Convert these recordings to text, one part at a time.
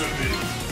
to be.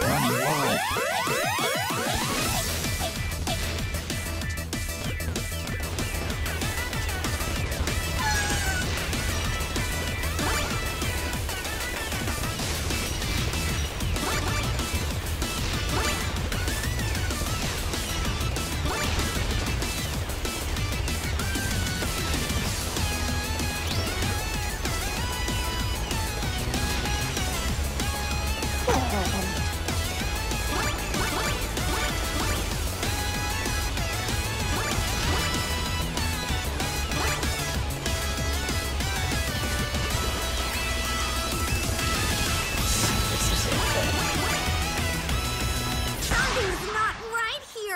25.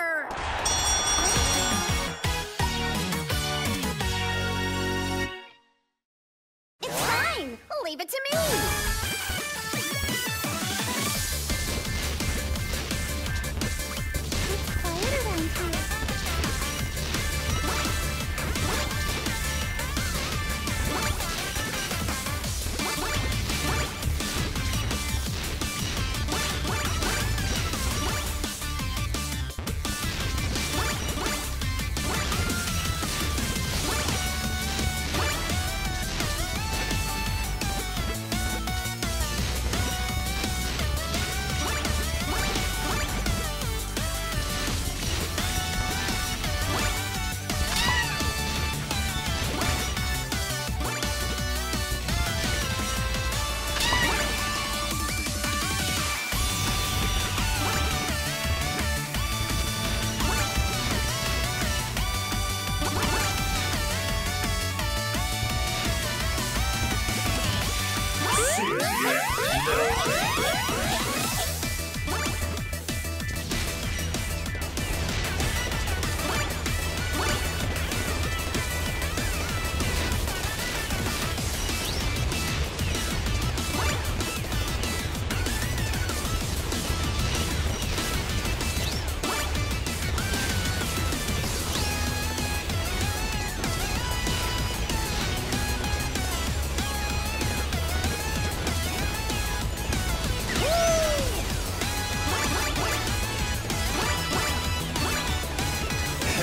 Here. Yes.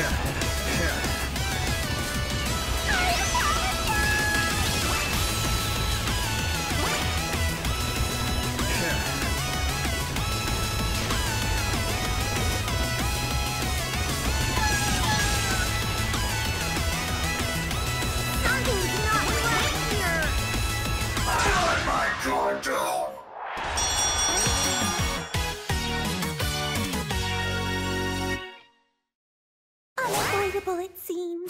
Yeah. it seems.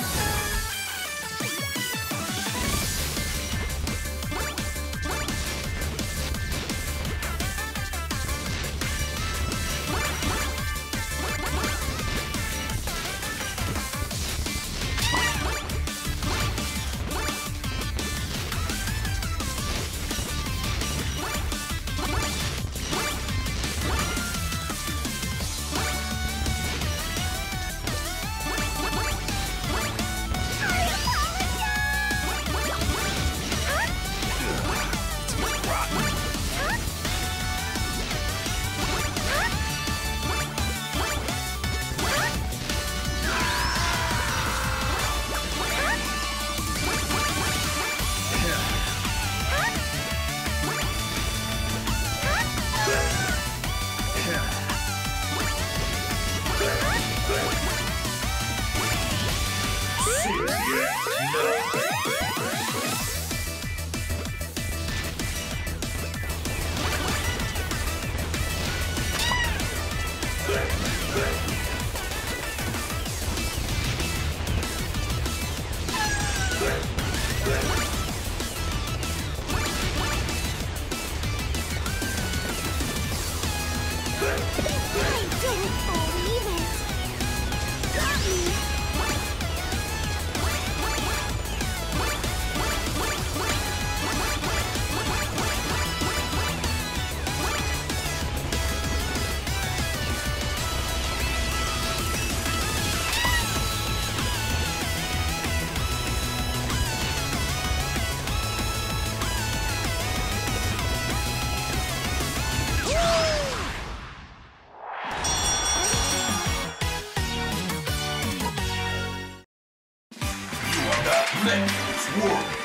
어?